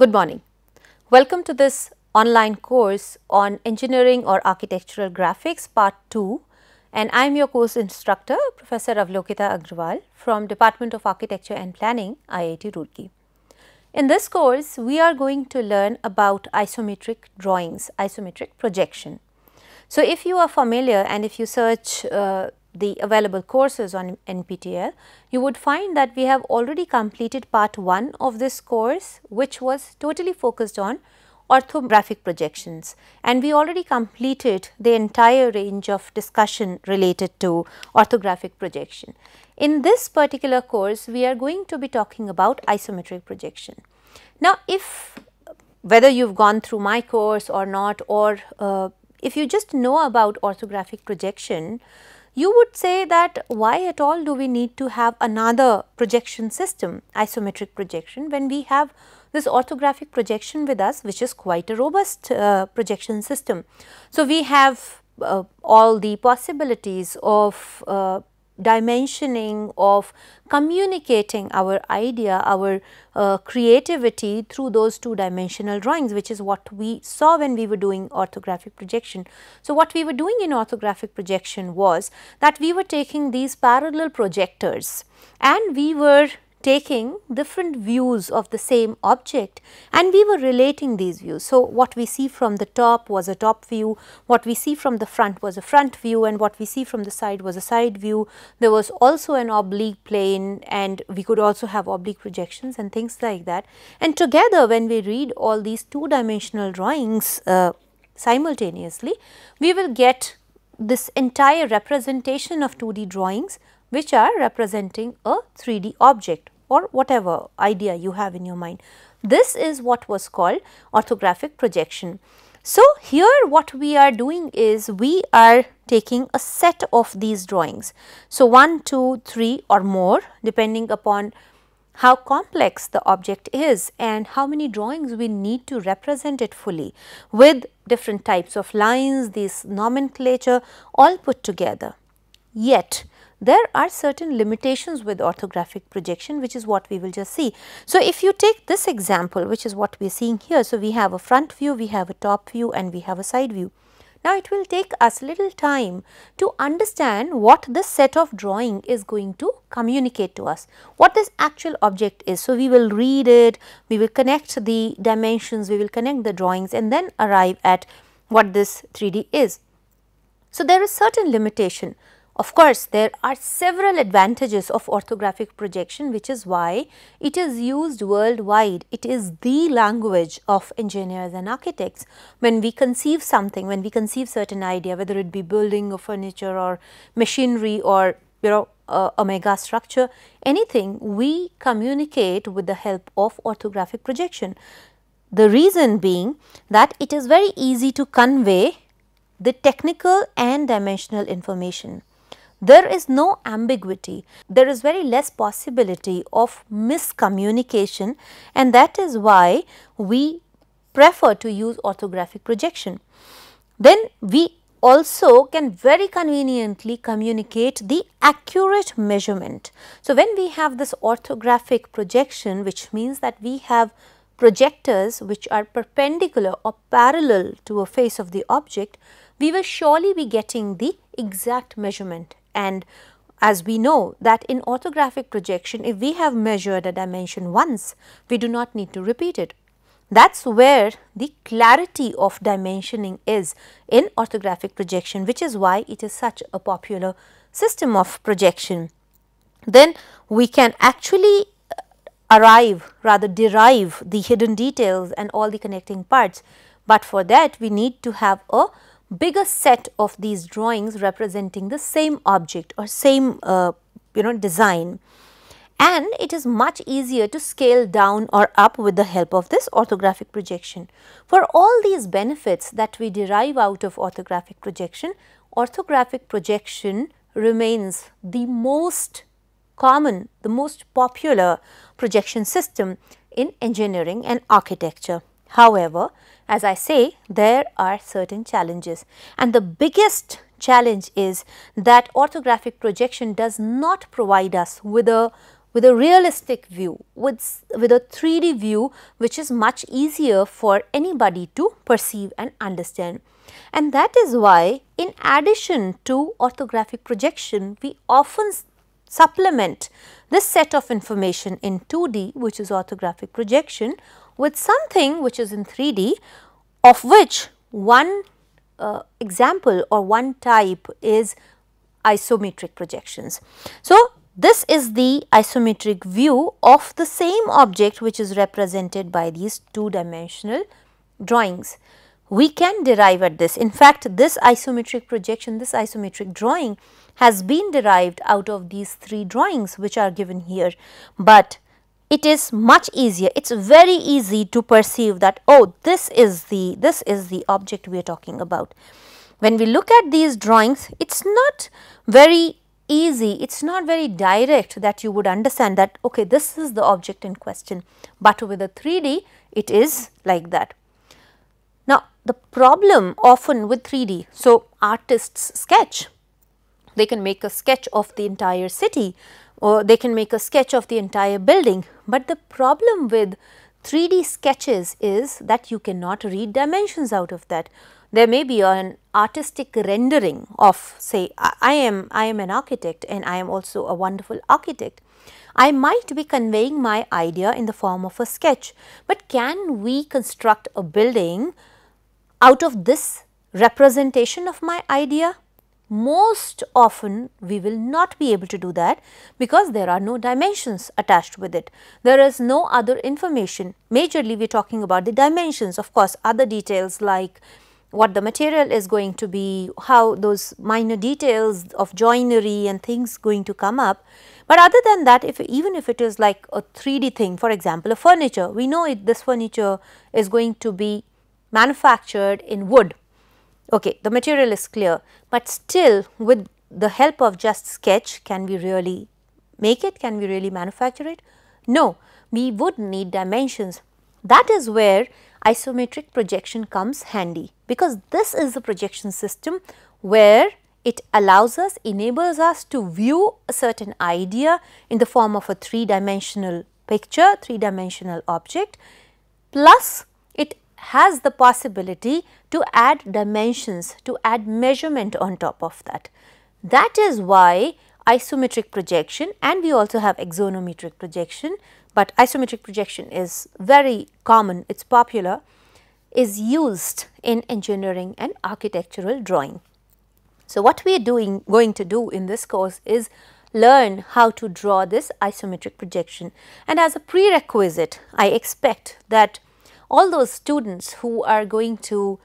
Good morning. Welcome to this online course on engineering or architectural graphics part 2 and I am your course instructor Professor Avlokita Agrawal from Department of Architecture and Planning IIT Roorkee. In this course we are going to learn about isometric drawings, isometric projection. So, if you are familiar and if you search uh, the available courses on NPTEL, you would find that we have already completed part 1 of this course which was totally focused on orthographic projections and we already completed the entire range of discussion related to orthographic projection. In this particular course, we are going to be talking about isometric projection. Now, if whether you have gone through my course or not or uh, if you just know about orthographic projection, you would say that why at all do we need to have another projection system, isometric projection, when we have this orthographic projection with us which is quite a robust uh, projection system. So, we have uh, all the possibilities of uh, dimensioning of communicating our idea, our uh, creativity through those two dimensional drawings which is what we saw when we were doing orthographic projection. So, what we were doing in orthographic projection was that we were taking these parallel projectors and we were taking different views of the same object and we were relating these views. So, what we see from the top was a top view, what we see from the front was a front view and what we see from the side was a side view. There was also an oblique plane and we could also have oblique projections and things like that. And together when we read all these two dimensional drawings uh, simultaneously, we will get this entire representation of 2D drawings which are representing a 3D object or whatever idea you have in your mind. This is what was called orthographic projection. So, here what we are doing is we are taking a set of these drawings. So, 1, 2, 3 or more depending upon how complex the object is and how many drawings we need to represent it fully with different types of lines, this nomenclature all put together. Yet, there are certain limitations with orthographic projection which is what we will just see. So, if you take this example which is what we are seeing here. So, we have a front view, we have a top view and we have a side view. Now, it will take us little time to understand what this set of drawing is going to communicate to us, what this actual object is. So, we will read it, we will connect the dimensions, we will connect the drawings and then arrive at what this 3D is. So, there is certain limitation of course, there are several advantages of orthographic projection which is why it is used worldwide. It is the language of engineers and architects. When we conceive something, when we conceive certain idea whether it be building or furniture or machinery or you know uh, a mega structure, anything we communicate with the help of orthographic projection. The reason being that it is very easy to convey the technical and dimensional information there is no ambiguity, there is very less possibility of miscommunication and that is why we prefer to use orthographic projection. Then we also can very conveniently communicate the accurate measurement. So, when we have this orthographic projection which means that we have projectors which are perpendicular or parallel to a face of the object, we will surely be getting the exact measurement and as we know that in orthographic projection, if we have measured a dimension once, we do not need to repeat it. That is where the clarity of dimensioning is in orthographic projection, which is why it is such a popular system of projection. Then we can actually uh, arrive rather derive the hidden details and all the connecting parts, but for that we need to have a bigger set of these drawings representing the same object or same uh, you know design and it is much easier to scale down or up with the help of this orthographic projection. For all these benefits that we derive out of orthographic projection, orthographic projection remains the most common, the most popular projection system in engineering and architecture. However, as I say there are certain challenges and the biggest challenge is that orthographic projection does not provide us with a with a realistic view, with, with a 3D view which is much easier for anybody to perceive and understand. And that is why in addition to orthographic projection, we often supplement this set of information in 2D which is orthographic projection with something which is in 3D of which one uh, example or one type is isometric projections. So, this is the isometric view of the same object which is represented by these two dimensional drawings. We can derive at this. In fact, this isometric projection, this isometric drawing has been derived out of these three drawings which are given here, but it is much easier. It is very easy to perceive that oh this is the this is the object we are talking about. When we look at these drawings, it is not very easy, it is not very direct that you would understand that okay this is the object in question, but with a 3D it is like that. Now, the problem often with 3D, so artists sketch, they can make a sketch of the entire city or they can make a sketch of the entire building, but the problem with 3D sketches is that you cannot read dimensions out of that there may be an artistic rendering of say I am I am an architect and I am also a wonderful architect. I might be conveying my idea in the form of a sketch, but can we construct a building out of this representation of my idea? Most often we will not be able to do that because there are no dimensions attached with it. There is no other information. Majorly we are talking about the dimensions of course, other details like what the material is going to be, how those minor details of joinery and things going to come up. But other than that, if even if it is like a 3D thing, for example, a furniture, we know it, this furniture is going to be manufactured in wood. Okay, the material is clear, but still with the help of just sketch, can we really make it? Can we really manufacture it? No, we would need dimensions. That is where isometric projection comes handy because this is the projection system where it allows us, enables us to view a certain idea in the form of a three dimensional picture, three dimensional object plus it has the possibility to add dimensions, to add measurement on top of that. That is why isometric projection and we also have axonometric projection but isometric projection is very common, it is popular, is used in engineering and architectural drawing. So, what we are doing going to do in this course is learn how to draw this isometric projection and as a prerequisite I expect that all those students who are going to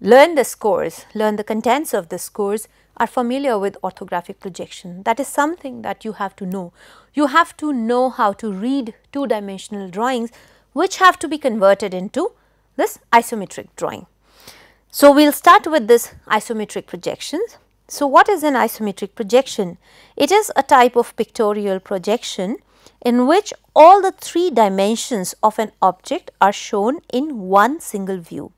learn this course, learn the contents of this course are familiar with orthographic projection. That is something that you have to know. You have to know how to read two dimensional drawings which have to be converted into this isometric drawing. So, we will start with this isometric projections. So, what is an isometric projection? It is a type of pictorial projection in which all the three dimensions of an object are shown in one single view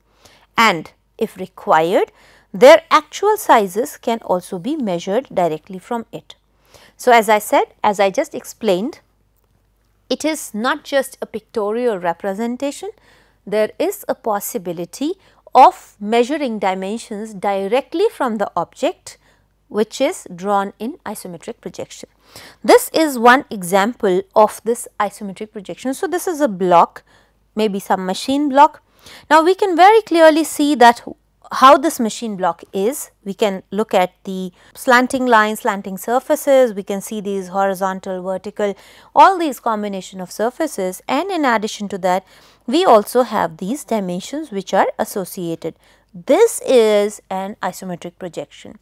and if required their actual sizes can also be measured directly from it. So, as I said, as I just explained, it is not just a pictorial representation, there is a possibility of measuring dimensions directly from the object which is drawn in isometric projection. This is one example of this isometric projection. So, this is a block, maybe some machine block. Now, we can very clearly see that how this machine block is. We can look at the slanting lines, slanting surfaces, we can see these horizontal, vertical, all these combination of surfaces and in addition to that, we also have these dimensions which are associated. This is an isometric projection.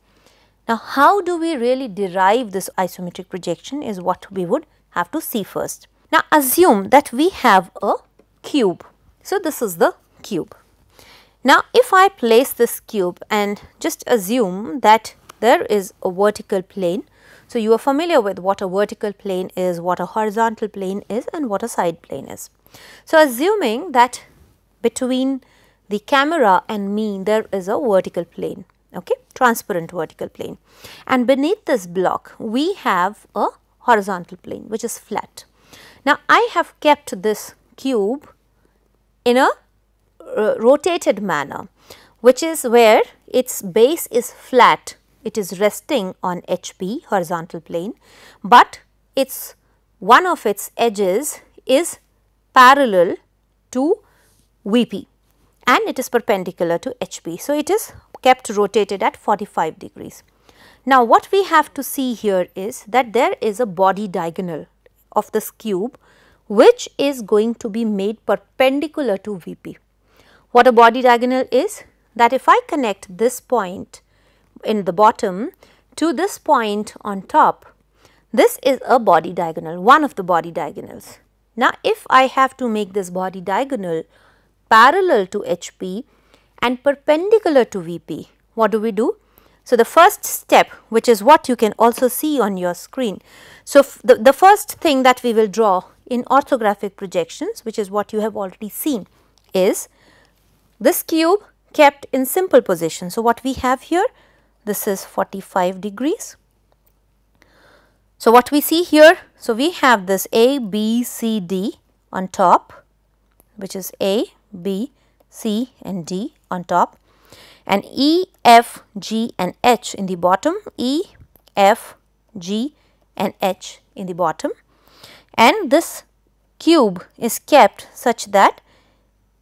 Now, how do we really derive this isometric projection is what we would have to see first. Now, assume that we have a cube. So, this is the cube. Now, if I place this cube and just assume that there is a vertical plane. So, you are familiar with what a vertical plane is, what a horizontal plane is and what a side plane is. So, assuming that between the camera and me there is a vertical plane, okay, transparent vertical plane and beneath this block we have a horizontal plane which is flat. Now, I have kept this cube in a uh, rotated manner which is where its base is flat it is resting on HP horizontal plane, but its one of its edges is parallel to VP and it is perpendicular to HP. So, it is kept rotated at 45 degrees. Now, what we have to see here is that there is a body diagonal of this cube which is going to be made perpendicular to VP. What a body diagonal is? That if I connect this point in the bottom to this point on top, this is a body diagonal, one of the body diagonals. Now, if I have to make this body diagonal parallel to HP and perpendicular to VP, what do we do? So, the first step which is what you can also see on your screen. So, the, the first thing that we will draw in orthographic projections which is what you have already seen is this cube kept in simple position. So, what we have here this is 45 degrees. So, what we see here, so we have this A, B, C, D on top which is A, B, C and D on top and E, F, G and H in the bottom, E, F, G and H in the bottom and this cube is kept such that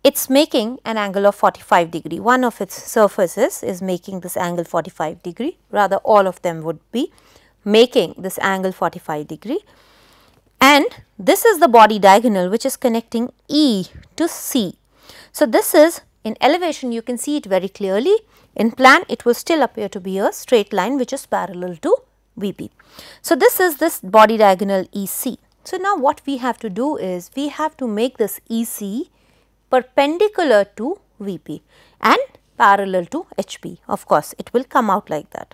it is making an angle of 45 degree. One of its surfaces is making this angle 45 degree, rather all of them would be making this angle 45 degree. And this is the body diagonal which is connecting E to C. So, this is in elevation you can see it very clearly, in plan it will still appear to be a straight line which is parallel to VP. So, this is this body diagonal EC. So, now what we have to do is we have to make this EC perpendicular to VP and parallel to HP of course it will come out like that.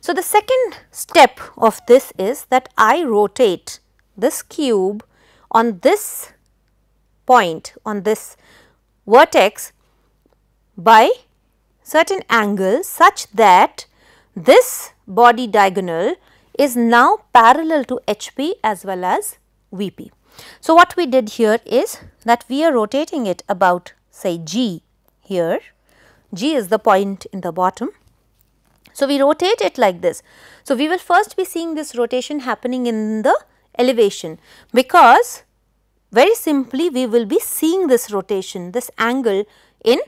So, the second step of this is that I rotate this cube on this point on this vertex by certain angle such that this body diagonal is now parallel to HP as well as VP. So, what we did here is that we are rotating it about say G here, G is the point in the bottom. So, we rotate it like this. So, we will first be seeing this rotation happening in the elevation because very simply we will be seeing this rotation, this angle in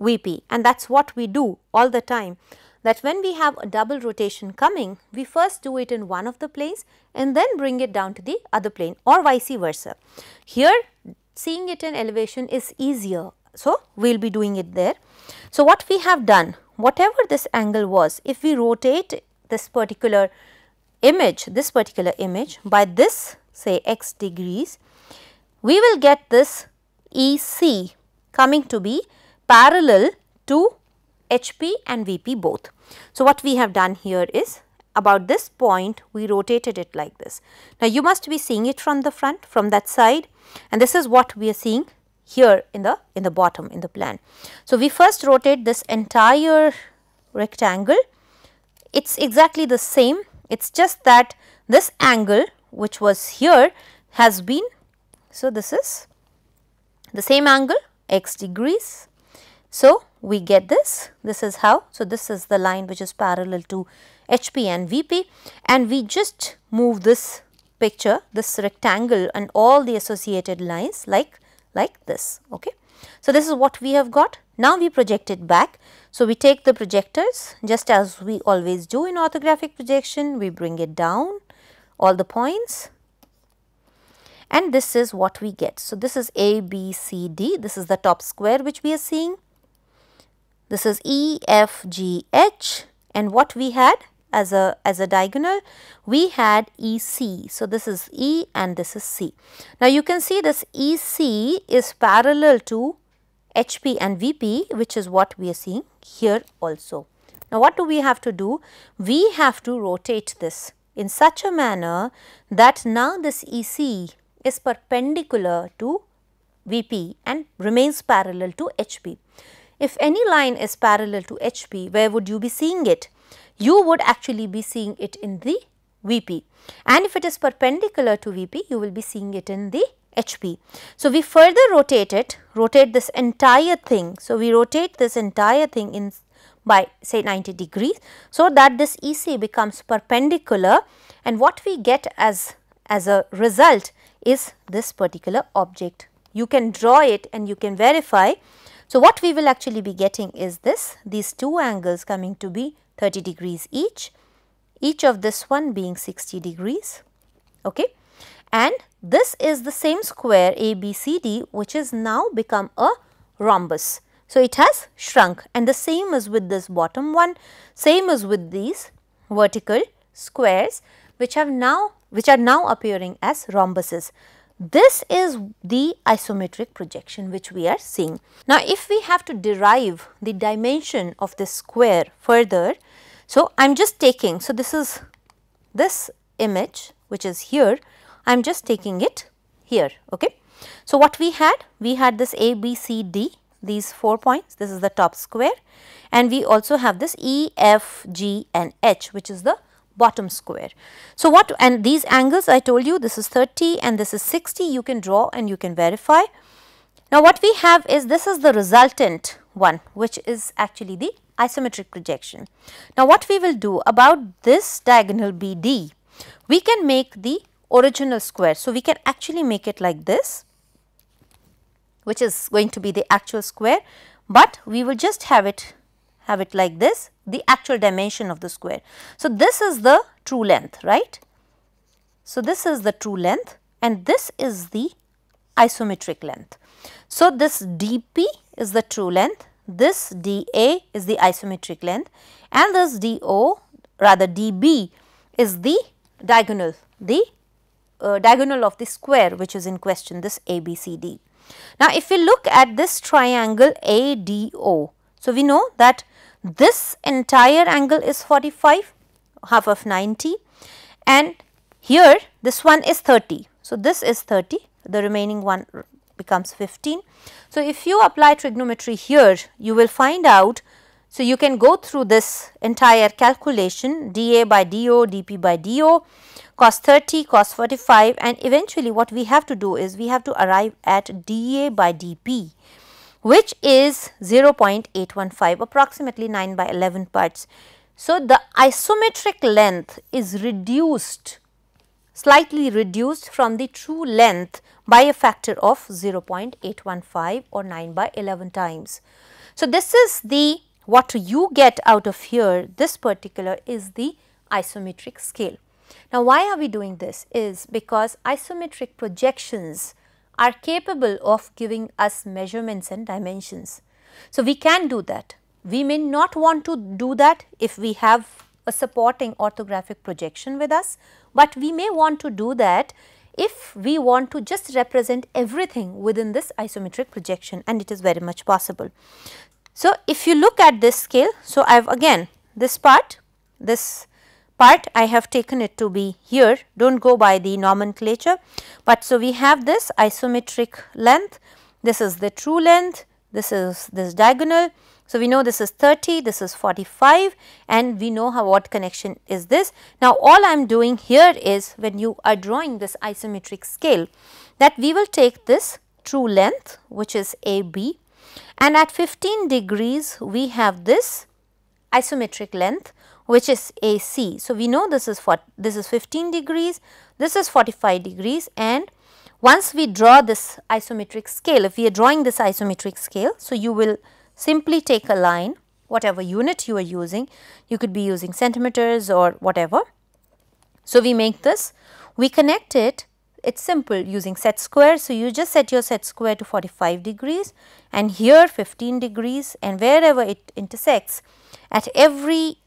VP and that is what we do all the time that when we have a double rotation coming, we first do it in one of the planes and then bring it down to the other plane or vice versa. Here seeing it in elevation is easier. So, we will be doing it there. So, what we have done whatever this angle was if we rotate this particular image this particular image by this say x degrees we will get this EC coming to be parallel to HP and VP both. So, what we have done here is about this point we rotated it like this. Now, you must be seeing it from the front from that side and this is what we are seeing here in the in the bottom in the plan. So, we first rotate this entire rectangle it is exactly the same it is just that this angle which was here has been so this is the same angle x degrees. So, we get this, this is how. So, this is the line which is parallel to HP and VP and we just move this picture, this rectangle and all the associated lines like, like this. Okay. So, this is what we have got. Now, we project it back. So, we take the projectors just as we always do in orthographic projection, we bring it down all the points and this is what we get. So, this is A, B, C, D, this is the top square which we are seeing this is E, F, G, H and what we had as a as a diagonal we had EC. So, this is E and this is C. Now, you can see this EC is parallel to HP and VP which is what we are seeing here also. Now, what do we have to do? We have to rotate this in such a manner that now this EC is perpendicular to VP and remains parallel to HP. If any line is parallel to HP, where would you be seeing it? You would actually be seeing it in the VP and if it is perpendicular to VP you will be seeing it in the HP. So, we further rotate it, rotate this entire thing. So, we rotate this entire thing in by say 90 degrees. So, that this EC becomes perpendicular and what we get as, as a result is this particular object. You can draw it and you can verify. So, what we will actually be getting is this, these two angles coming to be 30 degrees each, each of this one being 60 degrees. Okay. And this is the same square ABCD which has now become a rhombus. So, it has shrunk and the same is with this bottom one, same is with these vertical squares which have now which are now appearing as rhombuses. This is the isometric projection which we are seeing. Now, if we have to derive the dimension of this square further, so I am just taking, so this is this image which is here, I am just taking it here. Okay. So, what we had? We had this A, B, C, D these 4 points this is the top square and we also have this E, F, G and H which is the bottom square. So, what and these angles I told you this is 30 and this is 60 you can draw and you can verify. Now, what we have is this is the resultant one which is actually the isometric projection. Now, what we will do about this diagonal BD we can make the original square. So, we can actually make it like this which is going to be the actual square, but we will just have it have it like this the actual dimension of the square. So, this is the true length right. So, this is the true length and this is the isometric length. So, this dp is the true length, this dA is the isometric length and this dO rather dB is the diagonal, the uh, diagonal of the square which is in question this ABCD. Now, if we look at this triangle ADO, so we know that this entire angle is 45 half of 90 and here this one is 30. So, this is 30 the remaining one becomes 15. So, if you apply trigonometry here you will find out so, you can go through this entire calculation dA by DO, dP by DO, cos 30, cos 45 and eventually what we have to do is we have to arrive at dA by dP which is 0.815 approximately 9 by 11 parts. So, the isometric length is reduced slightly reduced from the true length by a factor of 0.815 or 9 by 11 times. So, this is the what you get out of here this particular is the isometric scale. Now, why are we doing this is because isometric projections are capable of giving us measurements and dimensions. So, we can do that. We may not want to do that if we have a supporting orthographic projection with us, but we may want to do that if we want to just represent everything within this isometric projection and it is very much possible. So, if you look at this scale, so I have again this part, this part I have taken it to be here, do not go by the nomenclature, but so we have this isometric length, this is the true length, this is this diagonal. So, we know this is 30, this is 45 and we know how what connection is this. Now, all I am doing here is when you are drawing this isometric scale that we will take this true length which is AB and at 15 degrees we have this isometric length which is AC. So, we know this is for this is 15 degrees, this is 45 degrees and once we draw this isometric scale, if we are drawing this isometric scale, so you will simply take a line whatever unit you are using, you could be using centimeters or whatever. So, we make this, we connect it it is simple using set square. So, you just set your set square to 45 degrees and here 15 degrees and wherever it intersects at every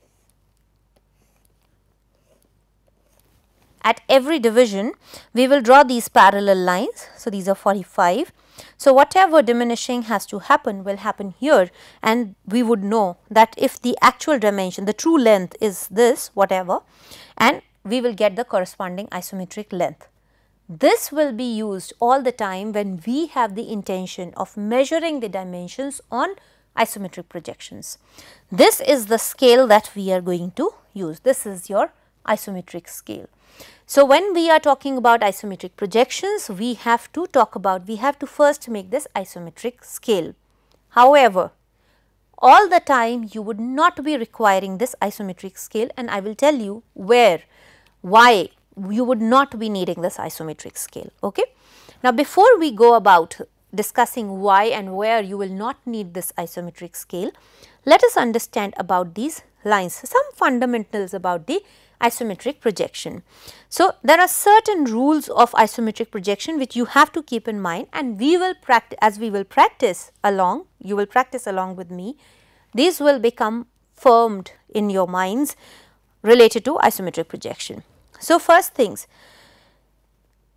at every division we will draw these parallel lines. So, these are 45. So, whatever diminishing has to happen will happen here and we would know that if the actual dimension the true length is this whatever and we will get the corresponding isometric length. This will be used all the time when we have the intention of measuring the dimensions on isometric projections. This is the scale that we are going to use. This is your isometric scale. So, when we are talking about isometric projections, we have to talk about, we have to first make this isometric scale. However, all the time you would not be requiring this isometric scale and I will tell you where, why you would not be needing this isometric scale. Okay? Now, before we go about discussing why and where you will not need this isometric scale, let us understand about these lines, some fundamentals about the isometric projection. So, there are certain rules of isometric projection which you have to keep in mind and we will practice as we will practice along, you will practice along with me, these will become firmed in your minds related to isometric projection. So, first things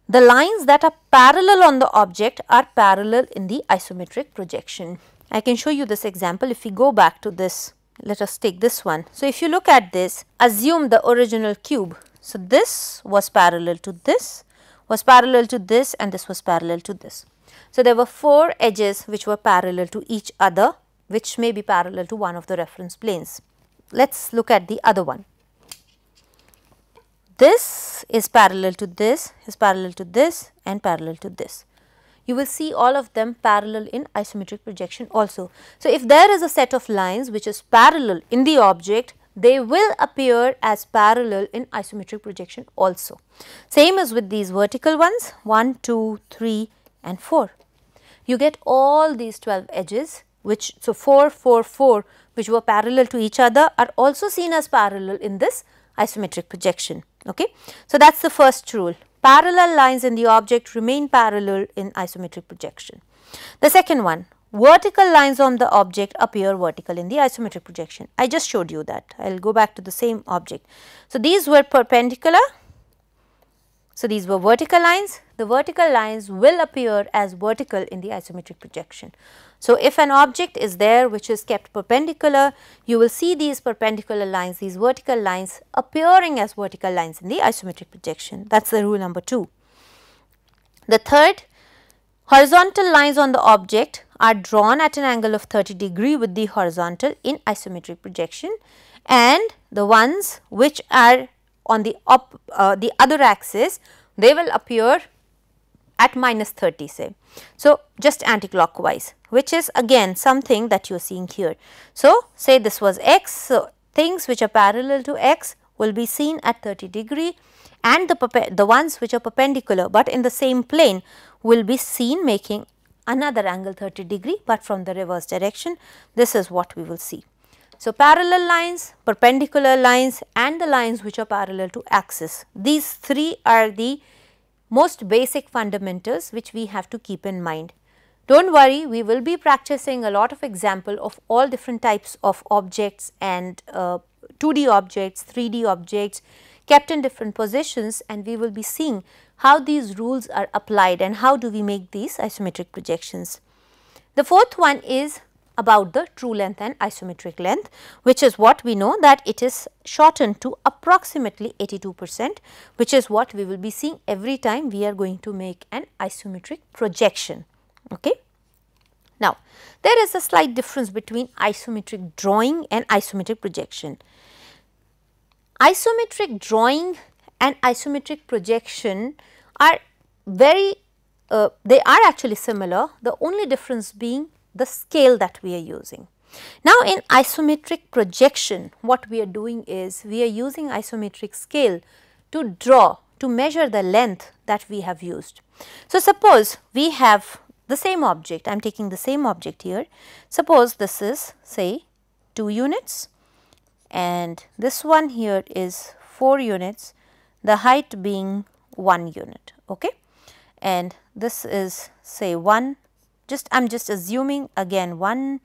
the lines that are parallel on the object are parallel in the isometric projection. I can show you this example if we go back to this let us take this one. So, if you look at this assume the original cube. So, this was parallel to this was parallel to this and this was parallel to this. So, there were 4 edges which were parallel to each other which may be parallel to one of the reference planes. Let us look at the other one. This is parallel to this, is parallel to this and parallel to this you will see all of them parallel in isometric projection also. So, if there is a set of lines which is parallel in the object, they will appear as parallel in isometric projection also. Same as with these vertical ones 1, 2, 3 and 4. You get all these 12 edges which so 4, 4, 4 which were parallel to each other are also seen as parallel in this isometric projection. Okay. So, that is the first rule parallel lines in the object remain parallel in isometric projection. The second one vertical lines on the object appear vertical in the isometric projection. I just showed you that. I will go back to the same object. So, these were perpendicular. So, these were vertical lines. The vertical lines will appear as vertical in the isometric projection. So, if an object is there which is kept perpendicular, you will see these perpendicular lines, these vertical lines appearing as vertical lines in the isometric projection. That is the rule number 2. The third, horizontal lines on the object are drawn at an angle of 30 degree with the horizontal in isometric projection and the ones which are on the up, uh, the other axis, they will appear at minus 30 say. So, just anti-clockwise which is again something that you are seeing here. So, say this was x, so things which are parallel to x will be seen at 30 degree and the, the ones which are perpendicular, but in the same plane will be seen making another angle 30 degree, but from the reverse direction this is what we will see. So, parallel lines, perpendicular lines and the lines which are parallel to axis. These three are the most basic fundamentals which we have to keep in mind. Do not worry, we will be practicing a lot of example of all different types of objects and uh, 2D objects, 3D objects kept in different positions and we will be seeing how these rules are applied and how do we make these isometric projections. The fourth one is about the true length and isometric length which is what we know that it is shortened to approximately 82 percent which is what we will be seeing every time we are going to make an isometric projection. Okay. Now, there is a slight difference between isometric drawing and isometric projection. Isometric drawing and isometric projection are very, uh, they are actually similar, the only difference being the scale that we are using. Now, in isometric projection, what we are doing is we are using isometric scale to draw, to measure the length that we have used. So, suppose we have the same object, I am taking the same object here. Suppose this is say 2 units and this one here is 4 units, the height being 1 unit. Okay? And this is say 1, just I am just assuming again 1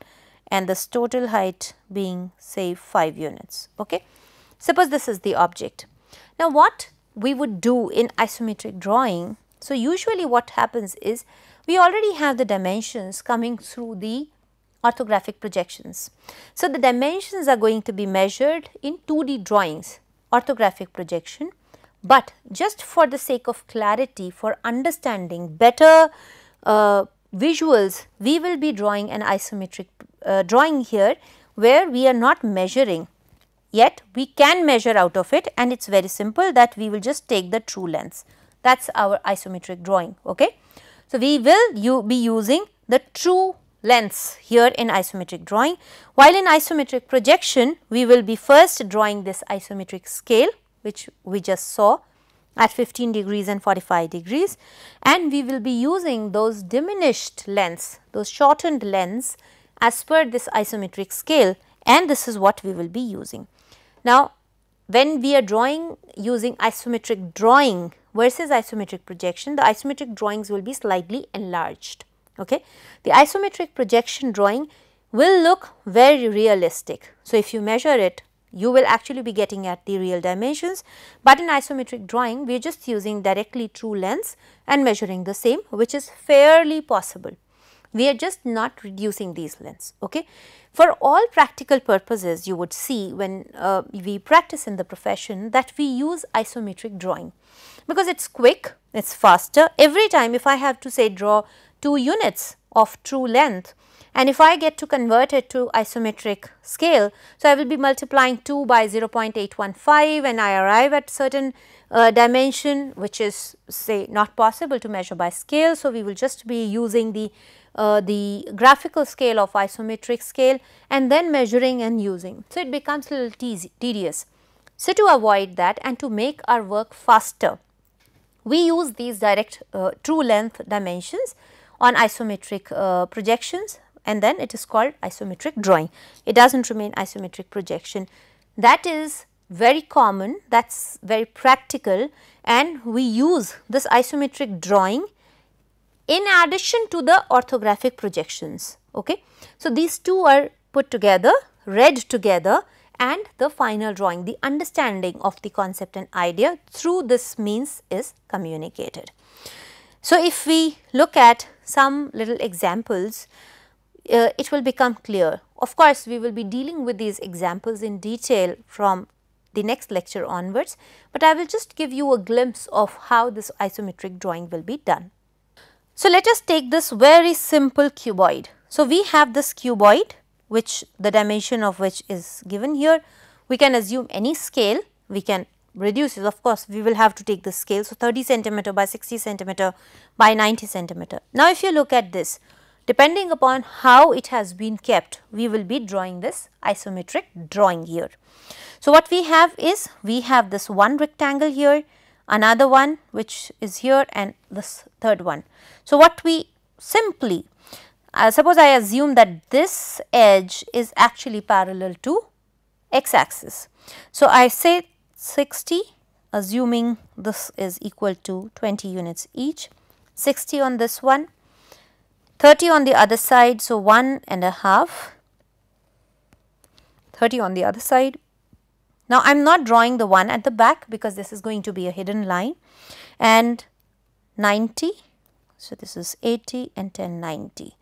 and this total height being say 5 units. Okay? Suppose this is the object. Now, what we would do in isometric drawing, so usually what happens is we already have the dimensions coming through the orthographic projections. So, the dimensions are going to be measured in 2D drawings, orthographic projection, but just for the sake of clarity for understanding better uh, visuals, we will be drawing an isometric uh, drawing here where we are not measuring yet we can measure out of it and it is very simple that we will just take the true lengths. That is our isometric drawing. Okay. So, we will be using the true lengths here in isometric drawing, while in isometric projection we will be first drawing this isometric scale which we just saw at 15 degrees and 45 degrees and we will be using those diminished lengths, those shortened lengths as per this isometric scale and this is what we will be using. Now, when we are drawing using isometric drawing versus isometric projection, the isometric drawings will be slightly enlarged. Okay. The isometric projection drawing will look very realistic. So, if you measure it you will actually be getting at the real dimensions, but in isometric drawing we are just using directly true lengths and measuring the same which is fairly possible. We are just not reducing these lengths. Okay. For all practical purposes you would see when uh, we practice in the profession that we use isometric drawing because it is quick, it is faster. Every time if I have to say draw 2 units of true length and if I get to convert it to isometric scale, so I will be multiplying 2 by 0.815 and I arrive at certain uh, dimension which is say not possible to measure by scale. So, we will just be using the uh, the graphical scale of isometric scale and then measuring and using. So, it becomes a little tedious. So, to avoid that and to make our work faster, we use these direct uh, true length dimensions on isometric uh, projections and then it is called isometric drawing. It does not remain isometric projection. That is very common, that is very practical and we use this isometric drawing in addition to the orthographic projections. Okay. So, these two are put together, read together and the final drawing, the understanding of the concept and idea through this means is communicated. So, if we look at some little examples, uh, it will become clear. Of course, we will be dealing with these examples in detail from the next lecture onwards, but I will just give you a glimpse of how this isometric drawing will be done. So, let us take this very simple cuboid. So, we have this cuboid which the dimension of which is given here. We can assume any scale, we can reduce it of course, we will have to take the scale. So, 30 centimeter by 60 centimeter by 90 centimeter. Now, if you look at this, Depending upon how it has been kept, we will be drawing this isometric drawing here. So, what we have is we have this one rectangle here, another one which is here and this third one. So, what we simply uh, suppose I assume that this edge is actually parallel to x axis. So, I say 60 assuming this is equal to 20 units each, 60 on this one 30 on the other side. So, 1 and a half, 30 on the other side. Now, I am not drawing the one at the back because this is going to be a hidden line and 90. So, this is 80 and 10 90.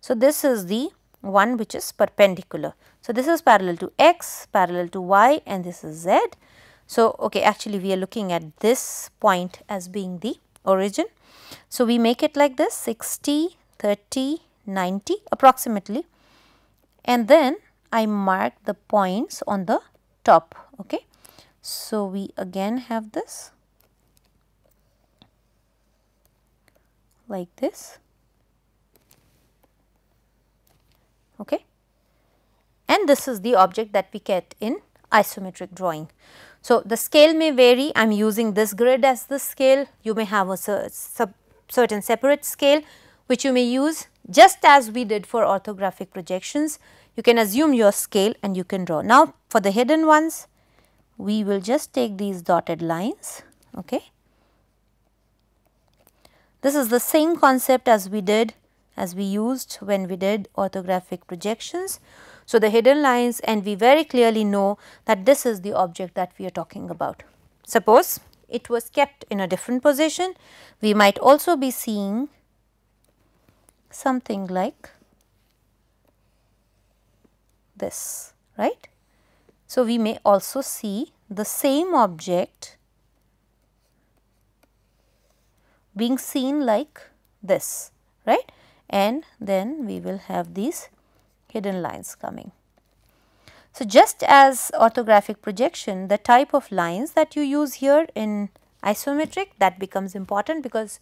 So, this is the one which is perpendicular. So, this is parallel to x, parallel to y and this is z. So, okay, actually we are looking at this point as being the origin. So, we make it like this 60, 30, 90 approximately and then I mark the points on the top. Okay. So, we again have this like this. Okay. And this is the object that we get in isometric drawing. So, the scale may vary, I am using this grid as the scale, you may have a certain separate scale which you may use just as we did for orthographic projections. You can assume your scale and you can draw. Now, for the hidden ones, we will just take these dotted lines. Okay. This is the same concept as we did as we used when we did orthographic projections. So, the hidden lines and we very clearly know that this is the object that we are talking about. Suppose it was kept in a different position, we might also be seeing something like this right. So, we may also see the same object being seen like this right and then we will have these hidden lines coming. So, just as orthographic projection the type of lines that you use here in isometric that becomes important because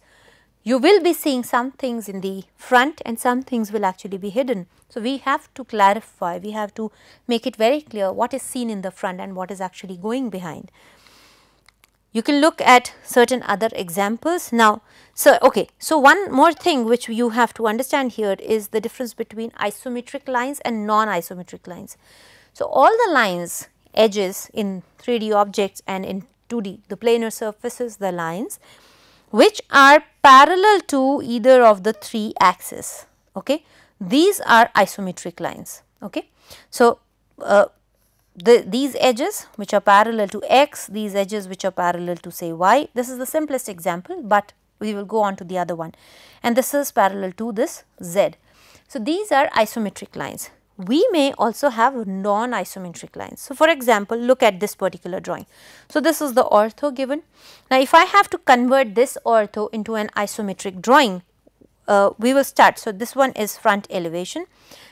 you will be seeing some things in the front and some things will actually be hidden. So, we have to clarify, we have to make it very clear what is seen in the front and what is actually going behind. You can look at certain other examples. Now, so okay, so one more thing which you have to understand here is the difference between isometric lines and non-isometric lines. So, all the lines edges in 3D objects and in 2D the planar surfaces the lines which are parallel to either of the three axes. Okay. These are isometric lines. Okay. So, uh, the, these edges which are parallel to x, these edges which are parallel to say y, this is the simplest example, but we will go on to the other one and this is parallel to this z. So, these are isometric lines. We may also have non-isometric lines. So, for example, look at this particular drawing. So, this is the ortho given. Now, if I have to convert this ortho into an isometric drawing, uh, we will start. So, this one is front elevation.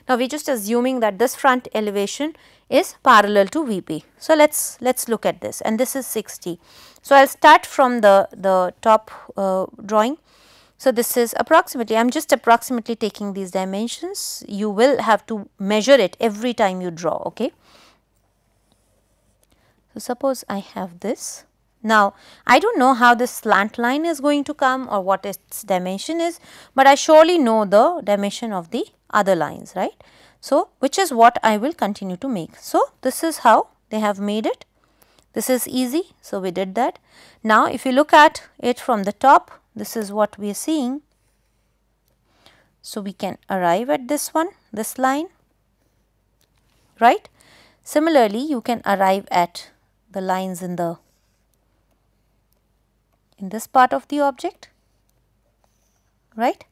Now, we are just assuming that this front elevation is parallel to VP. So, let us let us look at this and this is 60. So, I will start from the, the top uh, drawing. So, this is approximately I am just approximately taking these dimensions you will have to measure it every time you draw. Okay. So, suppose I have this. Now, I do not know how this slant line is going to come or what its dimension is, but I surely know the dimension of the other lines right. So, which is what I will continue to make. So, this is how they have made it. This is easy. So, we did that. Now, if you look at it from the top, this is what we are seeing. So, we can arrive at this one, this line, right. Similarly, you can arrive at the lines in the in this part of the object, right.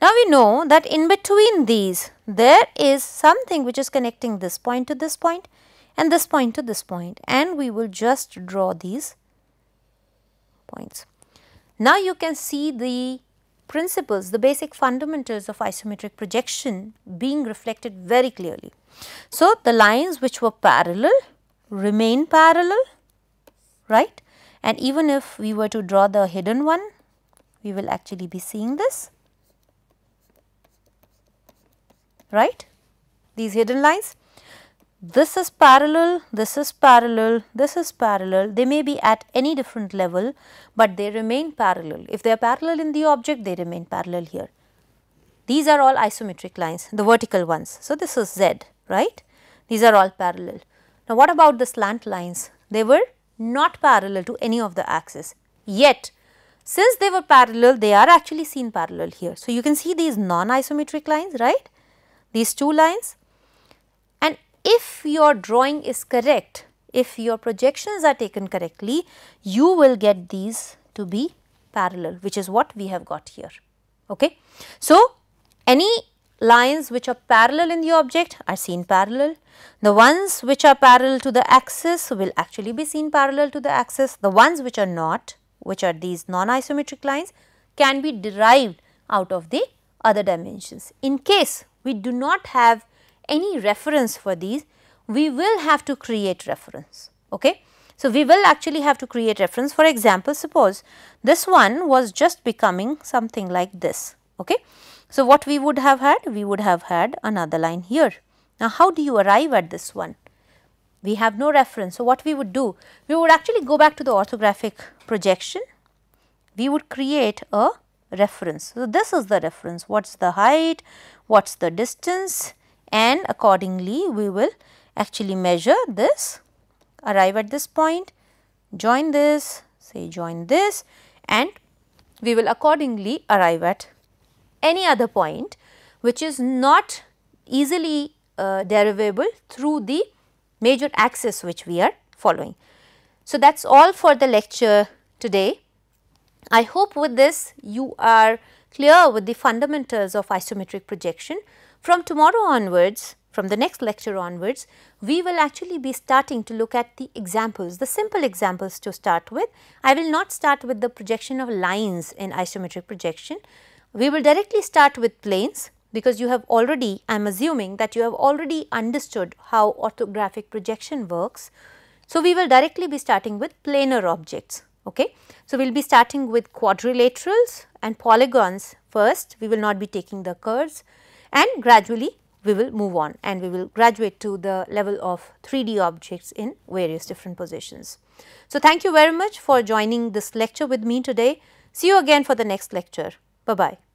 Now, we know that in between these there is something which is connecting this point to this point and this point to this point and we will just draw these points. Now, you can see the principles, the basic fundamentals of isometric projection being reflected very clearly. So, the lines which were parallel remain parallel, right? And even if we were to draw the hidden one, we will actually be seeing this right these hidden lines. This is parallel, this is parallel, this is parallel, they may be at any different level, but they remain parallel. If they are parallel in the object, they remain parallel here. These are all isometric lines, the vertical ones. So, this is z, right? These are all parallel. Now, what about the slant lines? They were not parallel to any of the axes, yet since they were parallel, they are actually seen parallel here. So, you can see these non-isometric lines, right? these two lines if your drawing is correct, if your projections are taken correctly, you will get these to be parallel which is what we have got here. Okay. So, any lines which are parallel in the object are seen parallel. The ones which are parallel to the axis will actually be seen parallel to the axis. The ones which are not, which are these non-isometric lines can be derived out of the other dimensions. In case we do not have any reference for these, we will have to create reference. Okay? So, we will actually have to create reference. For example, suppose this one was just becoming something like this. Okay? So, what we would have had? We would have had another line here. Now, how do you arrive at this one? We have no reference. So, what we would do? We would actually go back to the orthographic projection. We would create a reference. So, this is the reference. What is the height? what is the distance and accordingly we will actually measure this, arrive at this point, join this, say join this and we will accordingly arrive at any other point which is not easily uh, derivable through the major axis which we are following. So, that is all for the lecture today. I hope with this you are clear with the fundamentals of isometric projection. From tomorrow onwards, from the next lecture onwards, we will actually be starting to look at the examples, the simple examples to start with. I will not start with the projection of lines in isometric projection. We will directly start with planes because you have already, I am assuming that you have already understood how orthographic projection works. So, we will directly be starting with planar objects. Okay. So, we will be starting with quadrilaterals and polygons first, we will not be taking the curves and gradually we will move on and we will graduate to the level of 3D objects in various different positions. So, thank you very much for joining this lecture with me today. See you again for the next lecture. Bye bye.